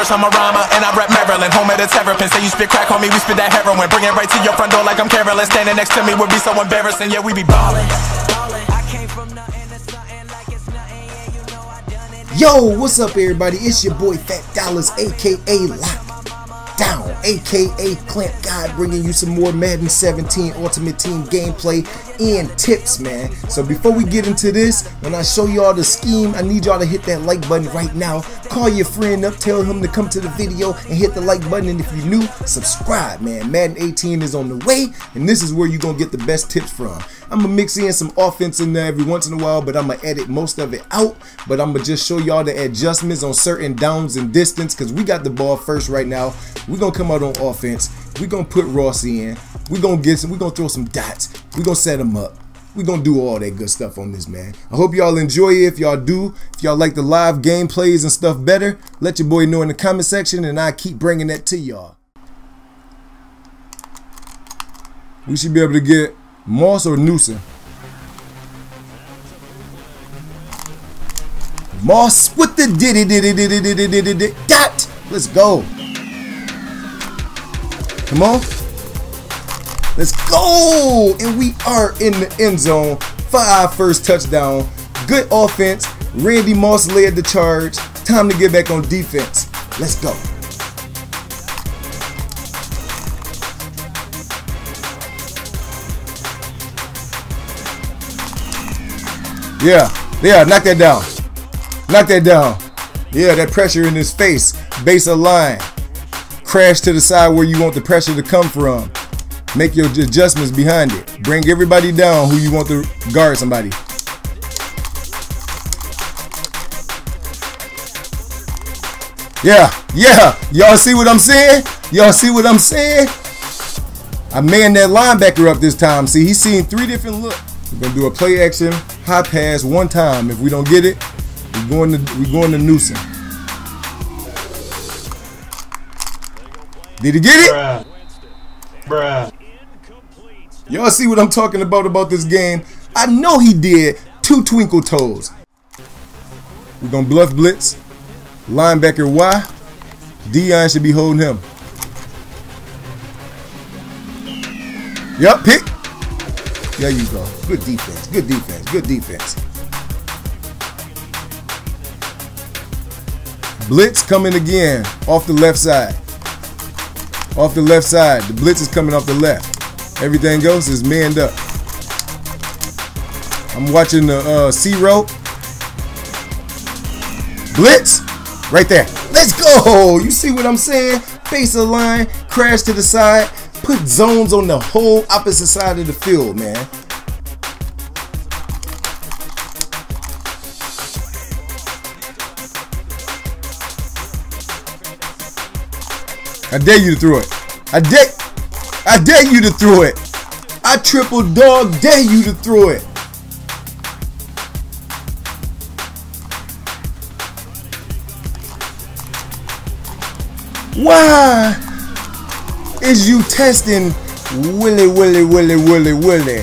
verse, I'm a rhymer, and I rap Maryland, home of the terrapin. Say you spit crack, homie, we spit that heroin. Bring it right to your front door like I'm Carolyn. Standing next to me would be so embarrassing. Yeah, we be ballin'. Yo, what's up, everybody? It's your boy Phat Dollaz, aka Lockdown, aka Clamp God, bringing you some more Madden 17 Ultimate Team gameplay and tips, man. So before we get into this, when I show y'all the scheme, I need y'all to hit that like button right now. Call your friend up, tell him to come to the video and hit the like button. And if you're new, subscribe, man. Madden 18 is on the way, and this is where you're gonna get the best tips from. I'm gonna mix in some offense in there every once in a while, but I'm gonna edit most of it out. But I'm gonna just show y'all the adjustments on certain downs and distance because we got the ball first right now. We're gonna come out on offense. We're gonna put Rossi in. We're gonna get some, we're gonna throw some dots. We're gonna set them up. We're gonna do all that good stuff on this, man. I hope y'all enjoy it. If y'all do, if y'all like the live gameplays and stuff better, let your boy know in the comment section and I keep bringing that to y'all. We should be able to get Moss or Newsom. Moss with the diddy diddy diddy diddy diddy dot. Let's go. Come on. Let's go. And we are in the end zone Five first touchdown. Good offense. Randy Moss led the charge. Time to get back on defense. Let's go. Yeah, yeah, knock that down. Knock that down. Yeah, that pressure in his face. Base align. Crash to the side where you want the pressure to come from. Make your adjustments behind it. Bring everybody down who you want to guard somebody. Yeah, yeah. Y'all see what I'm saying? Y'all see what I'm saying? I man that linebacker up this time. See, he's seen three different looks. We're gonna do a play action, high pass one time. If we don't get it, we're going to we're going to Newsom. Did he get it? Bruh. Bruh. Y'all see what I'm talking about about this game? I know he did. Two twinkle toes. We're gonna bluff blitz. Linebacker Y. Dion should be holding him. Yup, pick. There you go. Good defense. Good defense. Good defense. Blitz coming again off the left side. Off the left side. The blitz is coming off the left. Everything else is manned up. I'm watching the uh, C row. Blitz. Right there. Let's go. You see what I'm saying? Face of line. Crash to the side. Put zones on the whole opposite side of the field, man. I dare you to throw it. I dare I dare you to throw it. I triple dog dare you to throw it. Why is you testing Willy Willy Willy Willy Willy?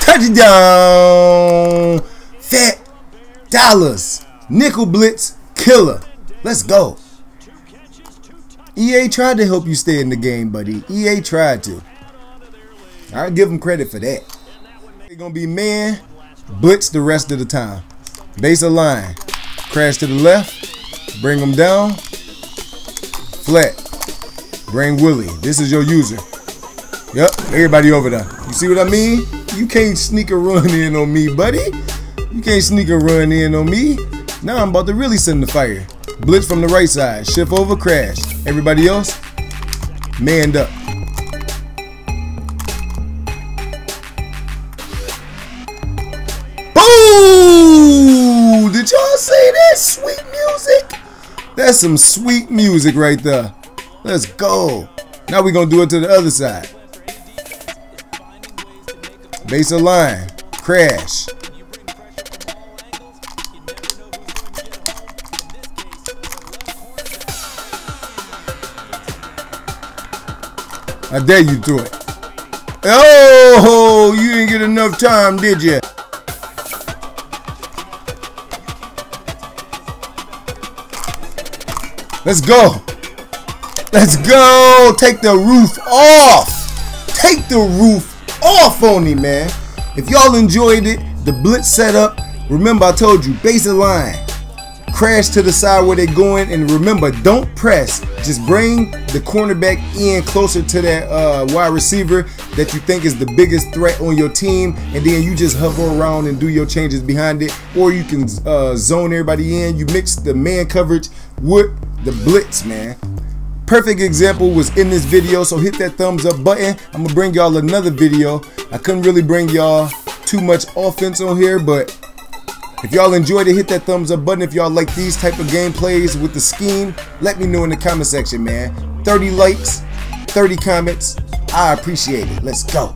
Touchdown! Phat Dollaz. Nickel blitz killer. Let's go. EA tried to help you stay in the game, buddy. EA tried to. I'll give them credit for that. They're gonna be man blitz the rest of the time. Base of line. Crash to the left. Bring them down. Flat. Bring Willie. This is your user. Yep, everybody over there. You see what I mean? You can't sneak a run in on me, buddy. You can't sneak a run in on me. Now I'm about to really send the fire. Blitz from the right side. Shift over, crash. Everybody else, manned up. Boo! Did y'all say that? Sweet music? That's some sweet music right there. Let's go. Now we're going to do it to the other side. Base of line. Crash. I dare you to it. Oh, you didn't get enough time, did you? Let's go. Let's go. Take the roof off. Take the roof off on him, man. If y'all enjoyed it, the blitz setup, remember I told you, basic line crash to the side where they're going. And remember, don't press. Just bring the cornerback in closer to that uh, wide receiver that you think is the biggest threat on your team. And then you just hover around and do your changes behind it. Or you can uh, zone everybody in. You mix the man coverage with the blitz, man. Perfect example was in this video, so hit that thumbs up button. I'm gonna bring y'all another video. I couldn't really bring y'all too much offense on here, but if y'all enjoyed it, hit that thumbs up button. If y'all like these type of gameplays with the scheme, let me know in the comment section, man. 30 likes, 30 comments. I appreciate it. Let's go.